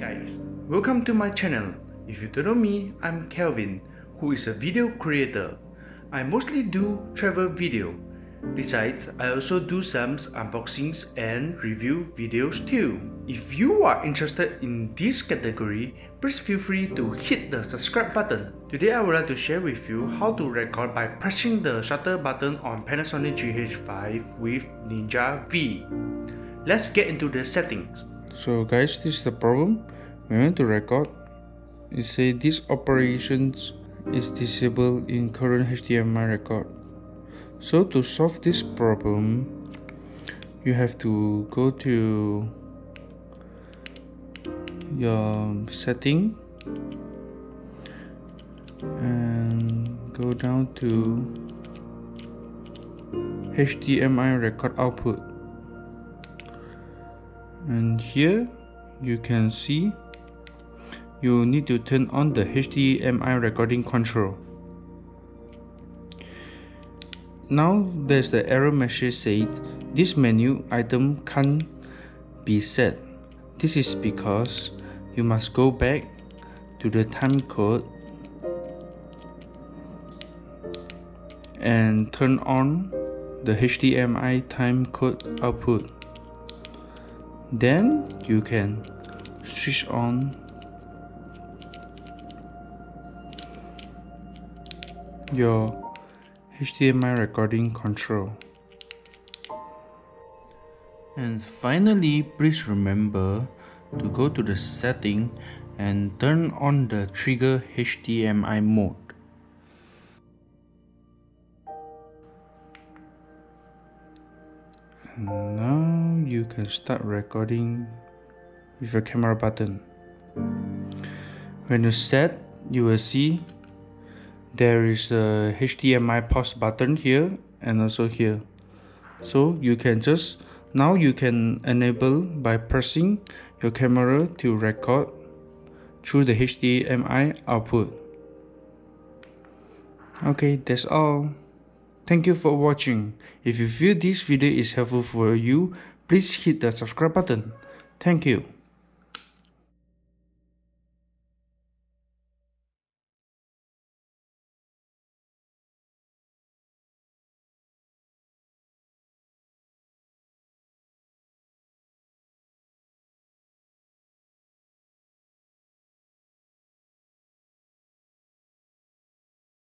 Guys, welcome to my channel. If you don't know me, I'm Kelvin, who is a video creator. I mostly do travel video. Besides, I also do some unboxings and review videos too. If you are interested in this category, please feel free to hit the subscribe button. Today I would like to share with you how to record by pressing the shutter button on Panasonic GH5 with Ninja V. Let's get into the settings. So guys, this is the problem. We want to record. It say this operations is disabled in current HDMI record. So to solve this problem, you have to go to your setting and go down to HDMI record output and here you can see you need to turn on the HDMI recording control now there's the error message said this menu item can't be set. This is because you must go back to the time code and turn on the HDMI time code output. Then you can switch on your HDMI recording control. And finally, please remember to go to the setting and turn on the trigger HDMI mode. And now you can start recording with your camera button. When you set, you will see there is a HDMI pause button here and also here. So you can just now you can enable by pressing your camera to record through the HDMI output. Okay that's all. Thank you for watching. If you feel this video is helpful for you please hit the subscribe button. Thank you